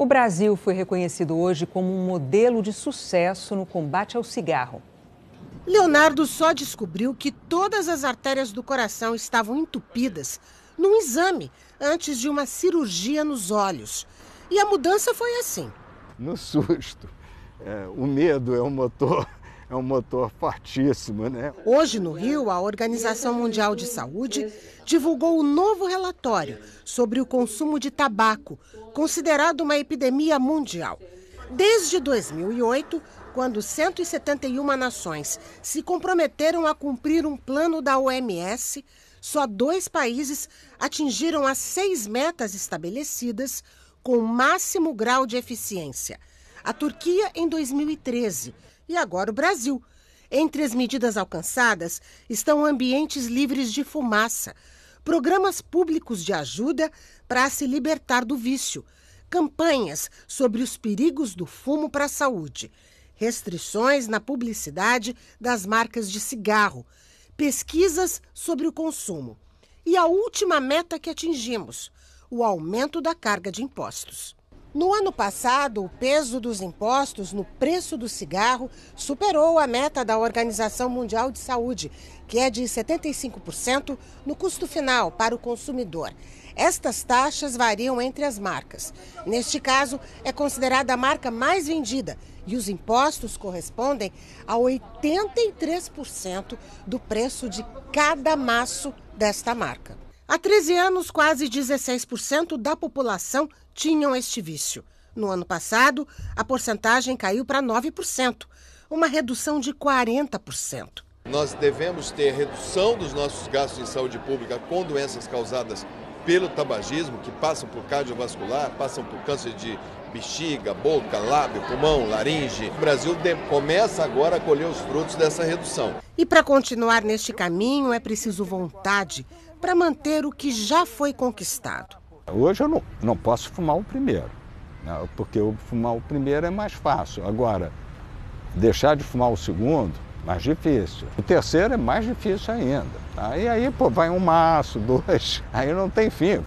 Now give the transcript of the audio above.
O Brasil foi reconhecido hoje como um modelo de sucesso no combate ao cigarro. Leonardo só descobriu que todas as artérias do coração estavam entupidas num exame antes de uma cirurgia nos olhos. E a mudança foi assim. No susto. É, o medo é um motor é um motor fortíssimo, né? Hoje no Rio, a Organização Mundial de Saúde divulgou o um novo relatório sobre o consumo de tabaco, considerado uma epidemia mundial. Desde 2008, quando 171 nações se comprometeram a cumprir um plano da OMS, só dois países atingiram as seis metas estabelecidas com máximo grau de eficiência. A Turquia em 2013 e agora o Brasil. Entre as medidas alcançadas estão ambientes livres de fumaça, programas públicos de ajuda para se libertar do vício, campanhas sobre os perigos do fumo para a saúde, restrições na publicidade das marcas de cigarro, pesquisas sobre o consumo. E a última meta que atingimos: o aumento da carga de impostos. No ano passado, o peso dos impostos no preço do cigarro superou a meta da Organização Mundial de Saúde, que é de 75% no custo final para o consumidor. Estas taxas variam entre as marcas. Neste caso, é considerada a marca mais vendida e os impostos correspondem a 83% do preço de cada maço desta marca. Há 13 anos, quase 16% da população tinham este vício. No ano passado, a porcentagem caiu para 9%, uma redução de 40%. Nós devemos ter redução dos nossos gastos em saúde pública com doenças causadas pelo tabagismo, que passam por cardiovascular, passam por câncer de bexiga, boca, lábio, pulmão, laringe. O Brasil começa agora a colher os frutos dessa redução. E para continuar neste caminho é preciso vontade para manter o que já foi conquistado. Hoje eu não, não posso fumar o primeiro, né? porque eu fumar o primeiro é mais fácil. Agora, deixar de fumar o segundo, mais difícil. O terceiro é mais difícil ainda. Tá? E aí, pô, vai um maço, dois, aí não tem fim.